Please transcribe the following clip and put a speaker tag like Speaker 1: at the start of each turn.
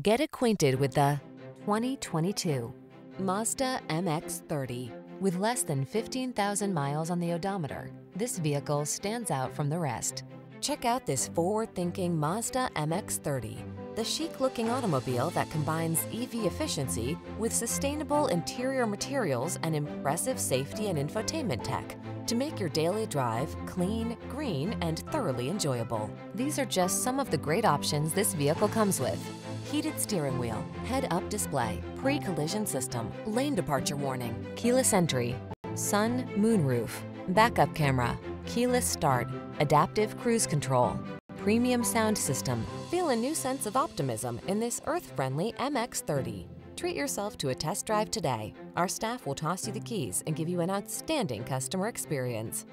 Speaker 1: Get acquainted with the 2022 Mazda MX-30. With less than 15,000 miles on the odometer, this vehicle stands out from the rest. Check out this forward-thinking Mazda MX-30, the chic-looking automobile that combines EV efficiency with sustainable interior materials and impressive safety and infotainment tech to make your daily drive clean, green, and thoroughly enjoyable. These are just some of the great options this vehicle comes with heated steering wheel, head-up display, pre-collision system, lane departure warning, keyless entry, sun, moonroof, backup camera, keyless start, adaptive cruise control, premium sound system. Feel a new sense of optimism in this earth-friendly MX-30. Treat yourself to a test drive today. Our staff will toss you the keys and give you an outstanding customer experience.